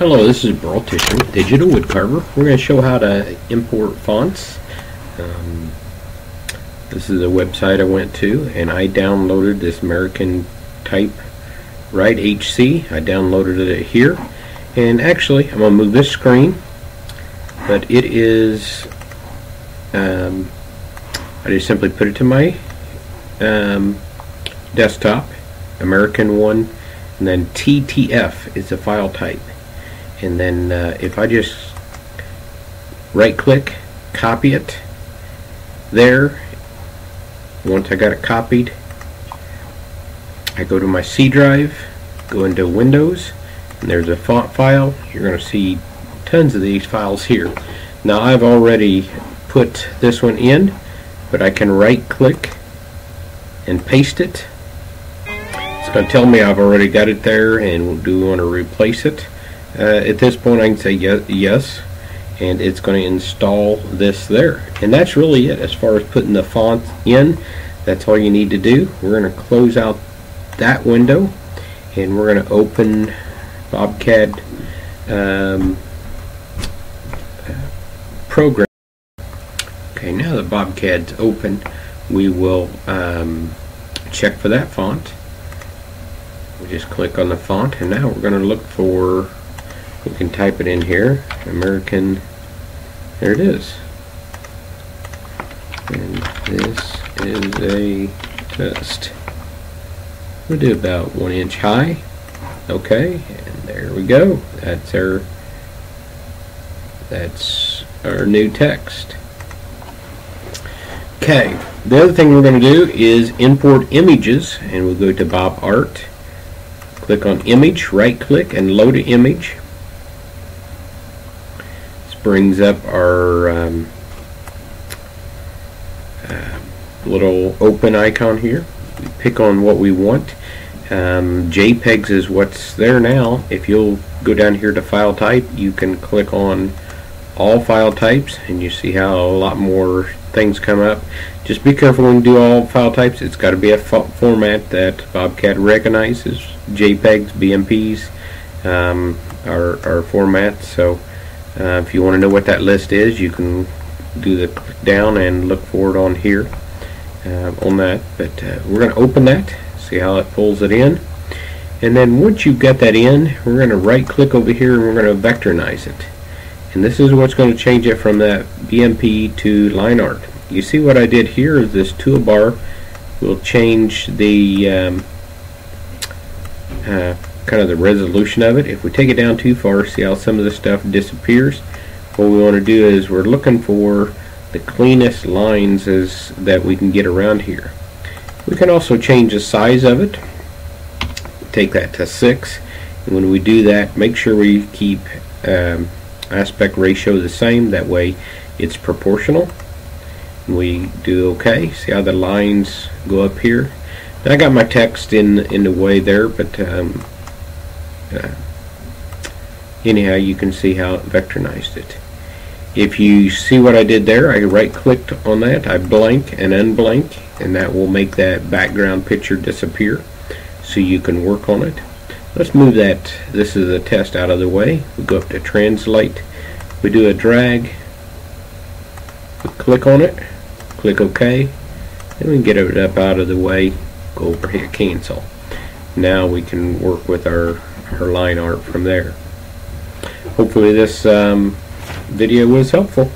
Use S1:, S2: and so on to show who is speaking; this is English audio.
S1: Hello, this is Burl Tichenor with Digital Woodcarver. We're going to show how to import fonts. Um, this is a website I went to and I downloaded this American Type Write HC. I downloaded it here and actually I'm going to move this screen but it is um, I just simply put it to my um, desktop American one and then TTF is the file type and then uh, if I just right click copy it there once I got it copied I go to my C drive go into Windows and there's a font file. You're going to see tons of these files here. Now I've already put this one in but I can right click and paste it. It's going to tell me I've already got it there and do we want to replace it uh, at this point I can say yes, and it's going to install this there. And that's really it as far as putting the font in. That's all you need to do. We're going to close out that window and we're going to open BobCAD um, program. Okay now that BobCAD's open we will um, check for that font. We just click on the font and now we're going to look for you can type it in here. American there it is. And this is a test. We'll do about one inch high. Okay and there we go. That's our that's our new text. Okay the other thing we're going to do is import images and we'll go to BobART. Click on image right click and load an image brings up our um, uh, little open icon here. We pick on what we want. Um, JPEGs is what's there now. If you'll go down here to file type, you can click on all file types and you see how a lot more things come up. Just be careful when you do all file types. It's got to be a format that BobCAD recognizes. JPEGs, BMPs um, are, are formats. So uh, if you want to know what that list is, you can do the click down and look for it on here uh, on that. But uh, we're going to open that, see how it pulls it in. And then once you've got that in, we're going to right click over here and we're going to vectorize it. And this is what's going to change it from that BMP to line art. You see what I did here is this toolbar will change the um, uh, kind of the resolution of it. If we take it down too far, see how some of the stuff disappears. What we want to do is we're looking for the cleanest lines as that we can get around here. We can also change the size of it. Take that to 6. And when we do that, make sure we keep um, aspect ratio the same. That way it's proportional. And we do OK. See how the lines go up here. Now I got my text in in the way there, but um, uh, anyhow you can see how it vectorized it. If you see what I did there I right clicked on that. I blank and unblank and that will make that background picture disappear so you can work on it. Let's move that. This is a test out of the way. We go up to translate. We do a drag. We click on it. Click OK. And we can get it up out of the way. Go over here, cancel. Now we can work with our her line art from there. Hopefully this um, video was helpful.